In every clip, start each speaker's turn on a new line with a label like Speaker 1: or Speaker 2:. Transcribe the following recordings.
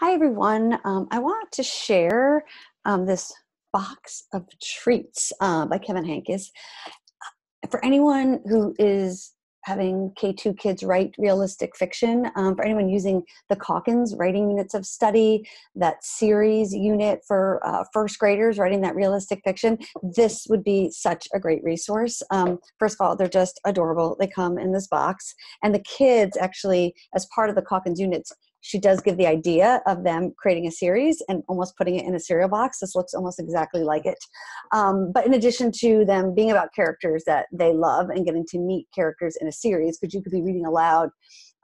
Speaker 1: Hi, everyone. Um, I want to share um, this box of treats uh, by Kevin Henkes. For anyone who is having K2 kids write realistic fiction, um, for anyone using the Calkins writing units of study, that series unit for uh, first graders writing that realistic fiction, this would be such a great resource. Um, first of all, they're just adorable. They come in this box. And the kids actually, as part of the Calkins units, she does give the idea of them creating a series and almost putting it in a cereal box. This looks almost exactly like it. Um, but in addition to them being about characters that they love and getting to meet characters in a series, because you could be reading aloud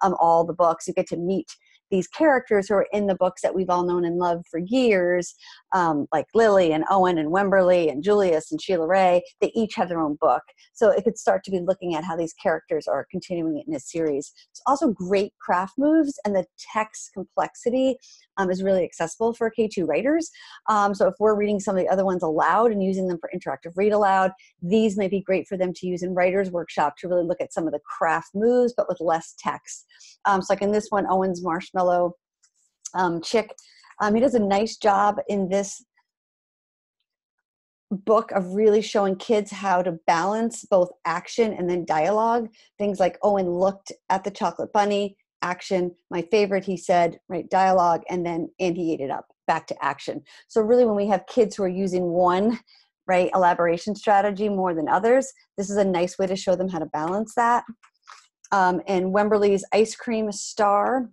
Speaker 1: um, all the books, you get to meet these characters who are in the books that we've all known and loved for years, um, like Lilly and Owen and Wemberly and Julius and Sheila Rae, they each have their own book. So it could start to be looking at how these characters are continuing it in a series. It's also great craft moves, and the text complexity um, is really accessible for K2 writers. Um, so if we're reading some of the other ones aloud and using them for interactive read aloud, these may be great for them to use in Writers Workshop to really look at some of the craft moves, but with less text. Um, so like in this one, Owen's Marshmallow um, Chick, um, he does a nice job in this book of really showing kids how to balance both action and then dialogue. Things like Owen looked at the chocolate bunny, action. My favorite, he said, right, dialogue, and then and he ate it up, back to action. So really when we have kids who are using one right elaboration strategy more than others, this is a nice way to show them how to balance that. Um, and Wemberly's ice cream star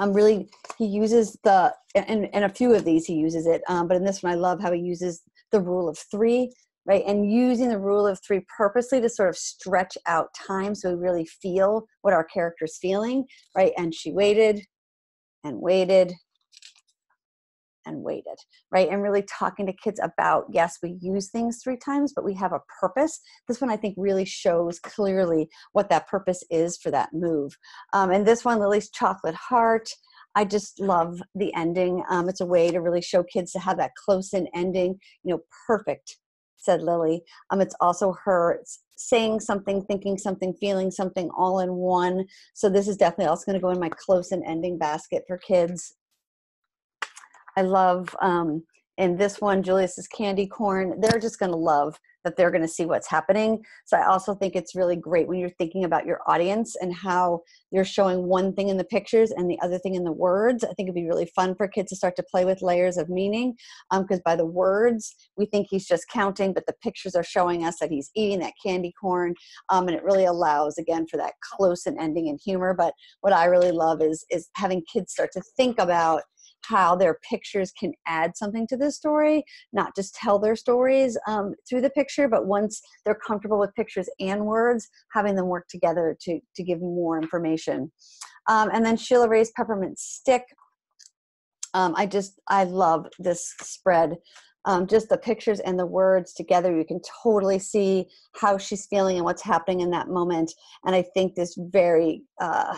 Speaker 1: um, really he uses the and, and a few of these he uses it um, but in this one i love how he uses the rule of three right? And using the rule of three purposely to sort of stretch out time so we really feel what our character's feeling right? And she waited and waited and right? And really talking to kids about yes, we use things three times, but we have a purpose. This one I think really shows clearly what that purpose is for that move. Um, and this one, Lilly's Chocolate Heart. I just love the ending. Um, it's a way to really show kids to have that close in ending. You know, perfect, said Lilly. Um, it's also her saying something, thinking something, feeling something all in one. So this is definitely also going to go in my close and ending basket for kids. I love um, in this one, Julius's candy corn. They're just going to love that they're going to see what's happening. So I also think it's really great when you're thinking about your audience and how you're showing one thing in the pictures and the other thing in the words. I think it'd be really fun for kids to start to play with layers of meaning because um, by the words, we think he's just counting, but the pictures are showing us that he's eating that candy corn. Um, and it really allows, again, for that close and ending and humor. But what I really love is, is having kids start to think about how their pictures can add something to the story, not just tell their stories um, through the picture, but once they're comfortable with pictures and words, having them work together to, to give more information. Um, and then Sheila Rae's Peppermint Stick. Um, I just, I love this spread. Um, just the pictures and the words together, you can totally see how she's feeling and what's happening in that moment. And I think this very uh,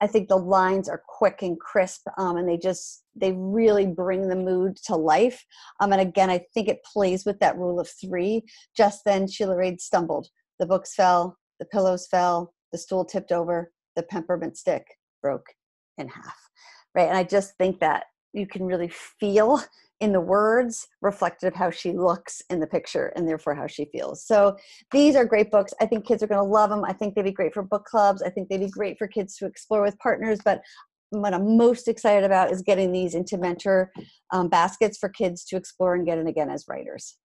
Speaker 1: I think the lines are quick and crisp, um, and they just they really bring the mood to life. Um, and again, I think it plays with that rule of three. Just then, Sheila Rae stumbled. The books fell, the pillows fell, the stool tipped over, the peppermint stick broke in half. Right, and I just think that you can really feel in the words reflected of how she looks in the picture and therefore how she feels. So these are great books. I think kids are going to love them. I think they'd be great for book clubs. I think they'd be great for kids to explore with partners. But what I'm most excited about is getting these into mentor um, baskets for kids to explore and get in again as writers.